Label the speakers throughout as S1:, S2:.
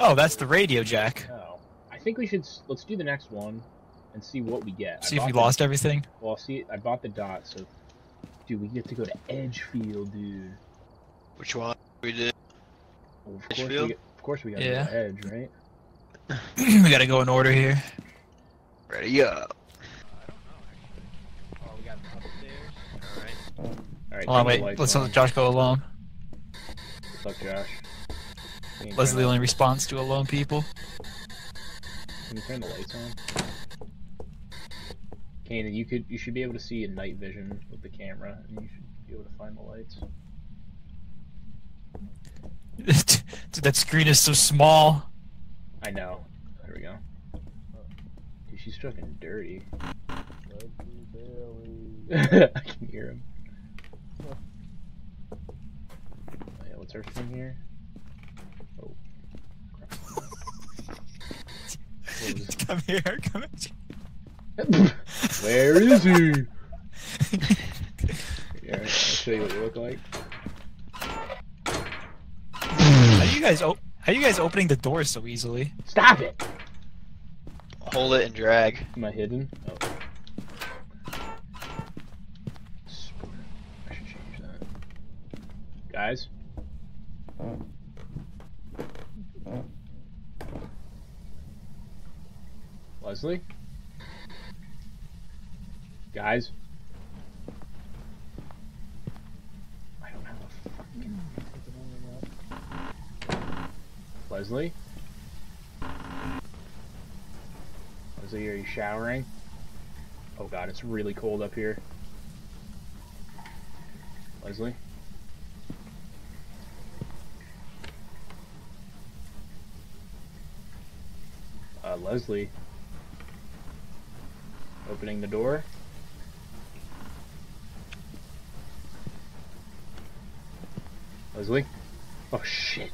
S1: Oh, that's the radio jack.
S2: Oh, I think we should let's do the next one and see what we get. I
S1: See if we
S2: the-
S1: lost everything.
S2: Well, see, I bought the dot, so dude, we get to go to Edgefield, dude.
S3: Which one we did?
S2: Well, of course, we,
S3: Edgefield?
S2: of course, we gotta
S1: Yeah.
S2: go to Edge, right?
S1: we gotta go in order here.
S3: Ready up. I don't know.
S2: Oh, we got upstairs.
S3: Alright.
S2: All right,
S1: Hold on, wait. Let's
S2: on.
S1: let Josh go alone.
S2: What's up, Josh? You
S1: Leslie only responds to alone people.
S2: Can you turn the lights on? Kanan, you could, you should be able to see in night vision with the camera, and you should be able to find the lights.
S1: Dude, that screen is so small.
S2: I know. There we go. Dude, she's fucking dirty. I can hear him. Oh, yeah, what's her thing here? Oh. What was-
S1: Come here, come here.
S2: Where is he? Yeah, I'll show you what you look like.
S1: How you guys op- are you guys opening the door so easily?
S2: Stop it!
S3: Hold it and drag.
S2: Am I hidden? Oh. I should change that. Guys? Leslie? Guys? I don't have a fucking... Leslie? Leslie, are you showering? Oh god, it's really cold up here. Leslie? Uh, Leslie? Opening the door? Leslie? Oh shit.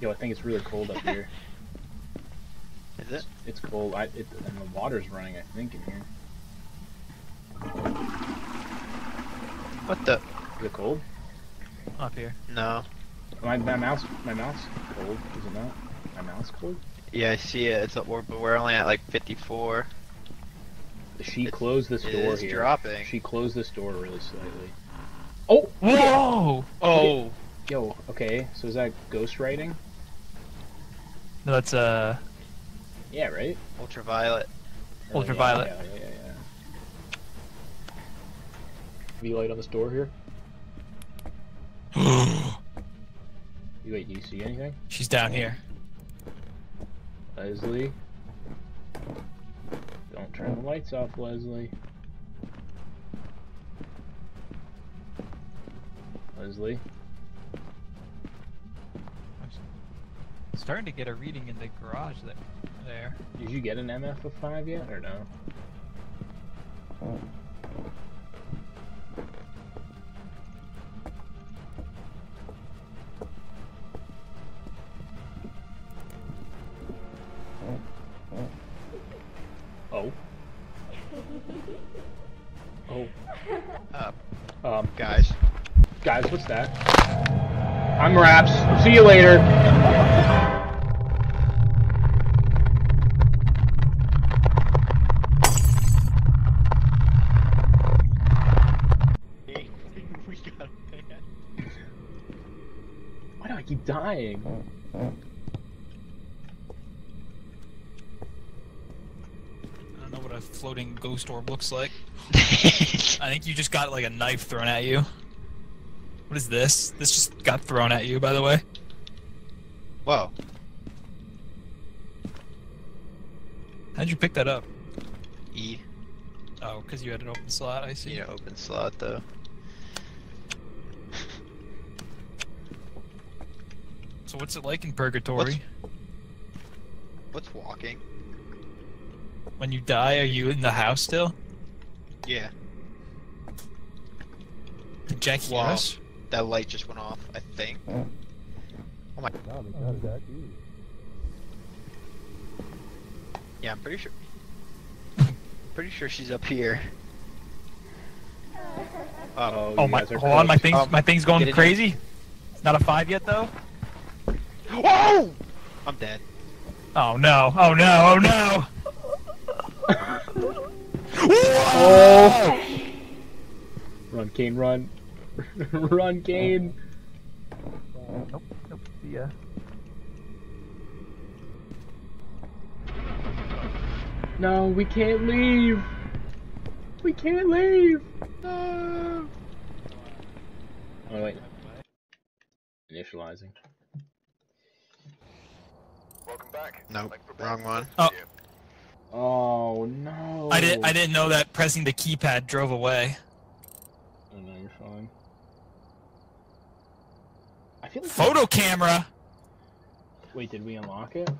S2: Yo, I think it's really cold up here.
S3: Is it?
S2: It's cold. I, it, and the water's running, I think, in here.
S3: What the?
S2: Is it cold?
S1: Up here.
S3: No.
S2: My, my mouse, my mouse cold. Is it not? My mouse cold?
S3: Yeah, I see it. It's we're, but we're only at like 54.
S2: She
S3: It's-
S2: closed this
S3: It
S2: door
S3: is
S2: here.
S3: dropping.
S2: She closed this door really slightly. Oh!
S1: Whoa!
S3: Oh.
S2: Yo, okay, so is that ghost writing?
S1: No, that's uh.
S2: Yeah, right?
S3: Ultraviolet.
S2: Or-
S1: Ultraviolet.
S2: Yeah, yeah, yeah, yeah. V light on this door here. You Wait, do you see anything?
S1: She's down here.
S2: Leslie? Don't turn the lights off, Leslie. Leslie?
S1: Starting to get a reading in the garage there. There.
S2: Did you get an EMF of 5 yet, or no? Oh. Um,
S3: guys.
S2: guys, what's that? I'm Raps. See you later.
S3: we got a
S2: Why do I keep dying?
S1: I don't know what a floating ghost orb looks like. I think you just got like a knife thrown at you. What is this? This just got thrown at you, by the way.
S3: Whoa.
S1: How'd you pick that up?
S3: E.
S1: Oh, because you had an open slot, I see.
S3: Yeah, open slot though.
S1: So what's it like in purgatory?
S3: What's walking?
S1: When you die, are you in the house still?
S3: Yeah.
S1: Did Jack hear
S3: Wow.
S1: us?
S3: That light just went off, I think. Oh my. God. Oh, yeah, I'm pretty sure. pretty sure she's up here. Um,
S2: Oh,
S1: Oh my!
S2: guys are
S1: Hold on, my thing's
S3: Um,
S1: my thing's going
S3: it in.
S1: crazy. It's not a five yet though.
S3: Whoa! I'm dead.
S1: Oh no! Oh no! Oh no!
S2: Oh! Run, Kane, run. run, Kane.
S1: Nope. Nope. See ya.
S2: Uh, no, we can't leave. We can't leave. No. Oh wait. Initializing.
S4: Welcome back.
S3: Nope,
S4: Like
S3: wrong one.
S4: this
S1: Oh.
S4: Video.
S2: Oh no.
S1: I didn't. I didn't know that pressing the keypad drove away.
S2: Oh no, you're fine. I feel like
S1: Photo camera.
S2: Wait, did we unlock it?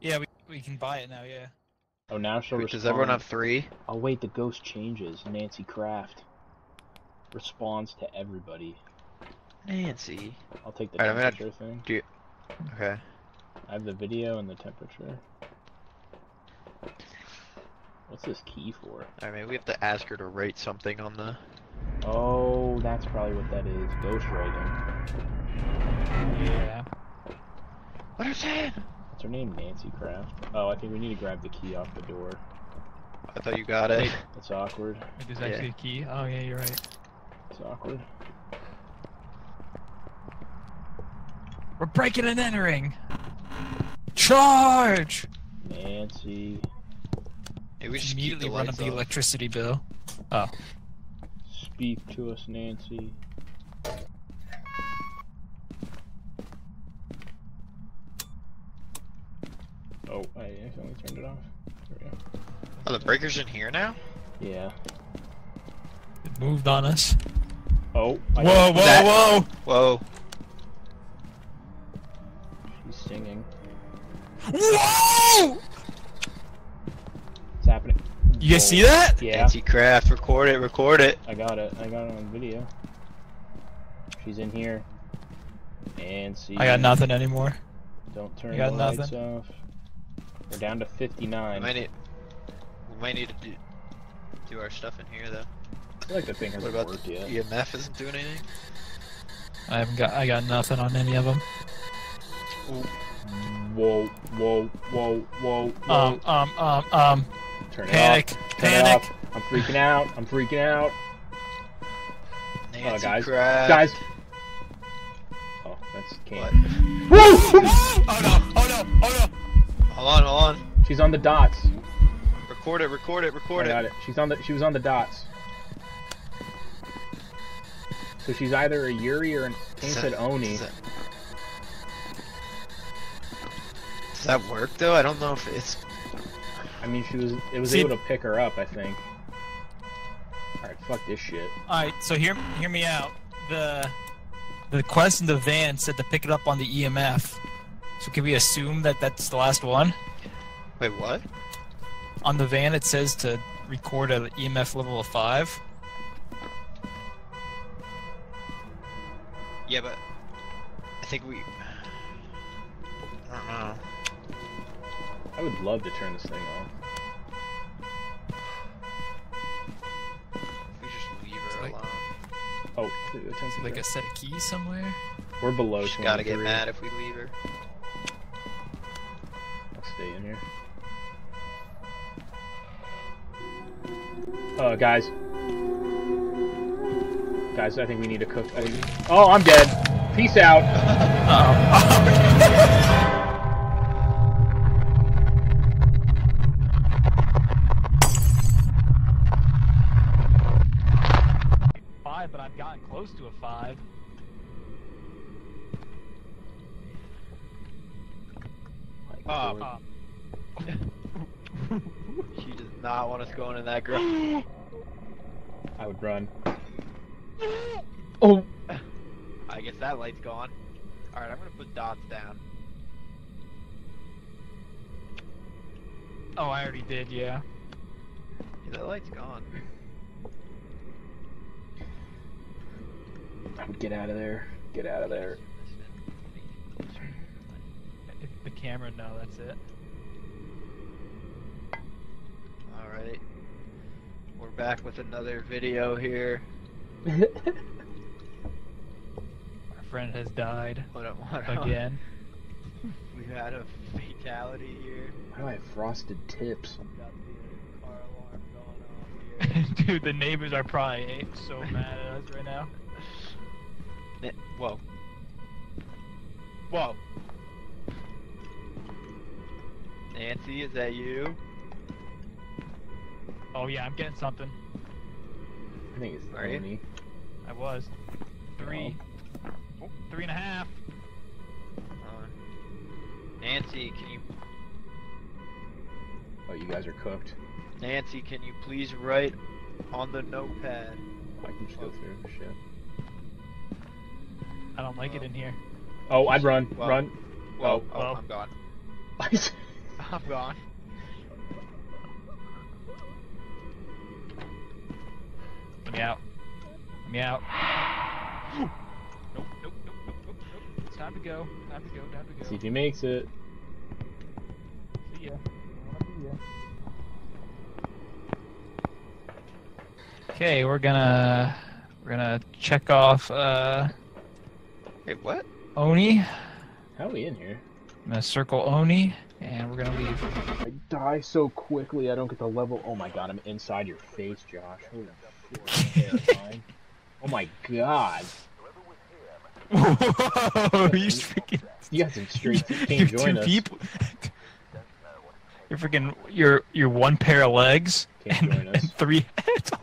S1: Yeah, we we can buy it now. Yeah.
S2: Oh, now she'll
S3: Wait, does everyone have three?
S2: Oh wait, the ghost changes. Nancy Kraft responds to everybody.
S3: Nancy.
S2: I'll take the
S3: Alright, I'm gonna-
S2: temperature thing.
S3: Okay.
S2: I have the video and the temperature. What's this key for?
S3: Alright, maybe we have to ask her to rate something on the.
S2: Oh, that's probably what that is. Ghostwriting.
S1: Yeah.
S3: What are you saying?
S2: What's her name? Nancy Craft? Oh, I think we need to grab the key off the door.
S3: I thought you got it.
S2: That's awkward.
S1: Wait, there's
S3: Yeah.
S1: actually a key. Oh yeah, you're right.
S2: It's awkward.
S1: We're breaking and entering. Charge!
S2: Nancy,
S3: Maybe we just
S1: Immediately
S3: the
S1: run up the electricity bill. Oh.
S2: speak to us, Nancy. Oh, I accidentally turned it off. There we go.
S3: Oh, the breaker's in here now?
S2: Yeah.
S1: It moved on us.
S2: Oh. I
S1: Whoa, whoa,
S2: that-
S1: whoa!
S3: Whoa.
S2: She's singing.
S1: Whoa!
S2: It's happening.
S1: You guys see that?
S2: Yeah.
S3: Nancy Craft, record it, record it.
S2: I got it. I got it on video. She's in here. And see.
S1: I got nothing anymore.
S2: Don't turn
S1: got
S2: the lights
S1: nothing.
S2: off. We're down to 59.
S3: We
S2: 59.
S3: might need, we might need to do, do our stuff in here though.
S2: I feel like the thing
S3: What
S2: hasn't
S3: about
S2: worked yet.
S3: EMF isn't doing anything?
S1: I haven't got. I got nothing on any of them.
S2: Whoa, whoa, whoa, whoa, whoa.
S1: Um, um, um, um.
S2: Turn it
S1: Panic!
S2: off. Turn it
S1: Panic!
S2: off. I'm freaking out. I'm freaking out.
S3: Nancy
S2: guys.
S3: Craft.
S2: Guys. Oh, that's
S3: What?
S2: Kane. Woo!
S1: oh no! Oh no! Oh no!
S3: Hold on, hold on.
S2: She's on the dots.
S3: Record it, record it,
S2: I
S3: record
S2: got
S3: it.
S2: it. She's on the. She was on the dots. So she's either a Yuri or an. Kane said Oni.
S3: Does that, does that work though? I don't know if it's.
S2: I mean, she was. It was
S1: See-
S2: able to pick her up. I think. All right, fuck this shit.
S1: All right. So hear hear me out. The the quest in the van said to pick it up on the EMF. So can we assume that that's the last one?
S3: Wait, what?
S1: On the van, it says to record at EMF level of five.
S3: Yeah, but I think we. I don't know.
S2: I would love to turn this thing off.
S3: If we just leave her
S1: like-
S3: alone.
S2: Oh, the
S1: Is like a set of keys somewhere?
S2: We're below
S3: She's gotta get mad if we leave her.
S2: I'll stay in here. Uh, guys. Guys, I think we need to cook. Oh, I'm dead. Peace out.
S1: Five,
S3: Oh,
S2: Lord.
S3: She does not want us going in that grove.
S2: I would run. Oh.
S3: I guess that light's gone. Alright, I'm gonna put dots down.
S1: Oh, I already did. Yeah.
S3: Yeah, that light's gone.
S2: I would get out of there. Get out of there.
S1: If the camera, no, that's it.
S3: Alright. We're back with another video here.
S1: Our friend has died
S3: What, what,
S1: again.
S3: We've had a fatality here.
S2: Why do I have frosted tips?
S3: Got the car alarm going off here.
S1: Dude, the neighbors are probably eh, so mad at us right now.
S3: Whoa. Whoa. Nancy, is that you?
S1: Oh yeah, I'm getting something.
S2: I think it's
S3: Are you?
S2: Oni.
S1: I was. Three. Oh, three and a half.
S3: Uh, Nancy, can you
S2: Oh, you guys are cooked.
S3: Nancy, can you please write on the notepad?
S2: I can just go through. Shit.
S1: I don't like it in here.
S2: Oh, I'd run.
S3: Well-
S2: Run.
S3: Whoa, oh,
S1: well.
S3: I'm gone. I'm gone.
S1: Let me out. Let me out. nope, nope, nope, nope, nope, nope. It's time to go. Time to go. Time to go.
S2: See if he makes it.
S1: See ya. See ya. Okay, we're gonna we're gonna check off uh
S3: Wait, what?
S1: Oni.
S2: How are we in here?
S1: I'm gonna circle Oni, and we're gonna leave.
S2: I die so quickly. I don't get the level. Oh my god, I'm inside your face, Josh. Holy shit. Oh my god.
S1: Whoa! You freaking.
S2: You got some straight. You
S1: You're
S2: join
S1: two
S2: us.
S1: people. You're freaking. You're you're one pair of legs and, and three heads.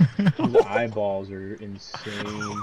S1: Oh my
S2: His
S1: god.
S2: eyeballs are insane.